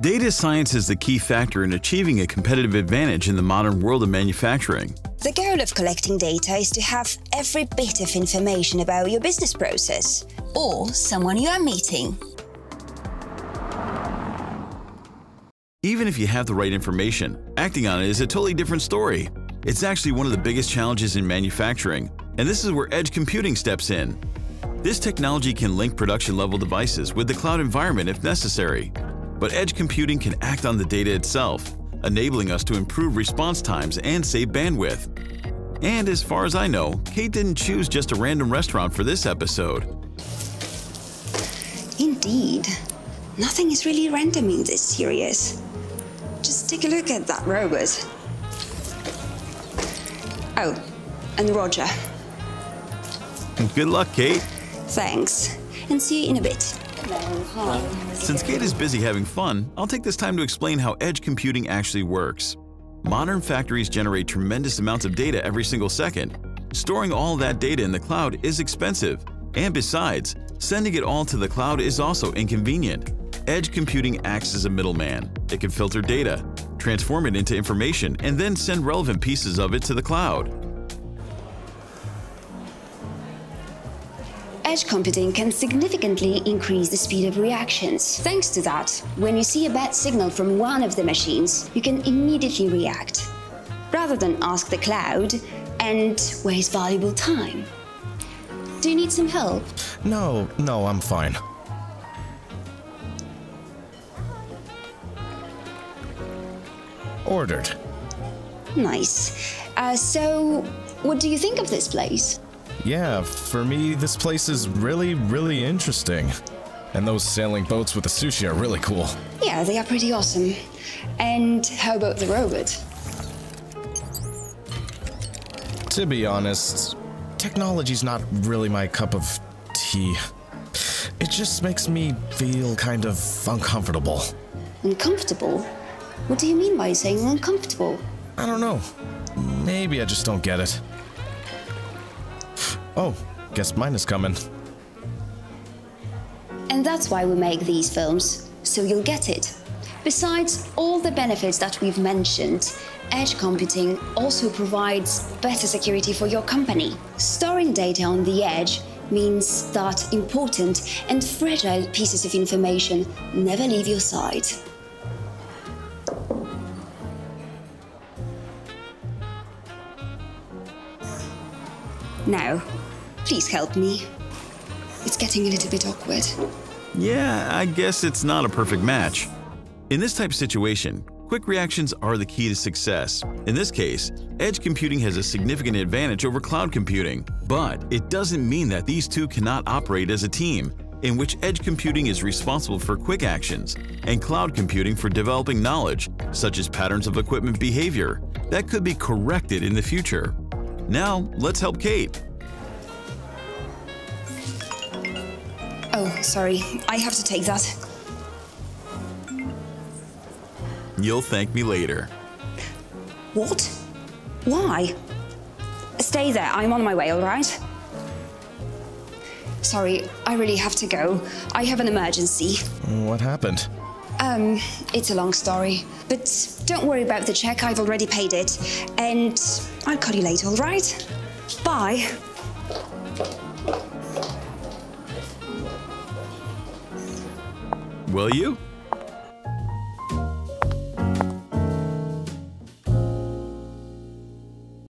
Data science is the key factor in achieving a competitive advantage in the modern world of manufacturing. The goal of collecting data is to have every bit of information about your business process or someone you are meeting. Even if you have the right information, acting on it is a totally different story. It's actually one of the biggest challenges in manufacturing, and this is where edge computing steps in. This technology can link production-level devices with the cloud environment if necessary, but edge computing can act on the data itself, enabling us to improve response times and save bandwidth. And as far as I know, Kate didn't choose just a random restaurant for this episode. Indeed. Nothing is really random in this series. Just take a look at that robot. Oh, and Roger. Good luck, Kate. Thanks. And see you in a bit. Since Kate is busy having fun, I'll take this time to explain how edge computing actually works. Modern factories generate tremendous amounts of data every single second. Storing all that data in the cloud is expensive, and besides, sending it all to the cloud is also inconvenient. Edge computing acts as a middleman. It can filter data, transform it into information, and then send relevant pieces of it to the cloud. Edge computing can significantly increase the speed of reactions. Thanks to that, when you see a bad signal from one of the machines, you can immediately react, rather than ask the cloud and waste valuable time. Do you need some help? No, no, I'm fine. Ordered. Nice. Uh, so, what do you think of this place? Yeah, for me, this place is really, really interesting. And those sailing boats with the sushi are really cool. Yeah, they are pretty awesome. And how about the robot? To be honest, technology's not really my cup of tea. It just makes me feel kind of uncomfortable. Uncomfortable? What do you mean by saying uncomfortable? I don't know. Maybe I just don't get it. Oh, guess mine is coming. And that's why we make these films, so you'll get it. Besides all the benefits that we've mentioned, edge computing also provides better security for your company. Storing data on the edge means that important and fragile pieces of information never leave your side. Now, please help me. It's getting a little bit awkward. Yeah, I guess it's not a perfect match. In this type of situation, quick reactions are the key to success. In this case, edge computing has a significant advantage over cloud computing, but it doesn't mean that these two cannot operate as a team, in which edge computing is responsible for quick actions and cloud computing for developing knowledge, such as patterns of equipment behavior, that could be corrected in the future. Now, let's help Kate. Oh, sorry. I have to take that. You'll thank me later. What? Why? Stay there. I'm on my way, all right? Sorry, I really have to go. I have an emergency. What happened? Um, it's a long story. But don't worry about the check, I've already paid it. And I'll call you later, all right? Bye. Will you?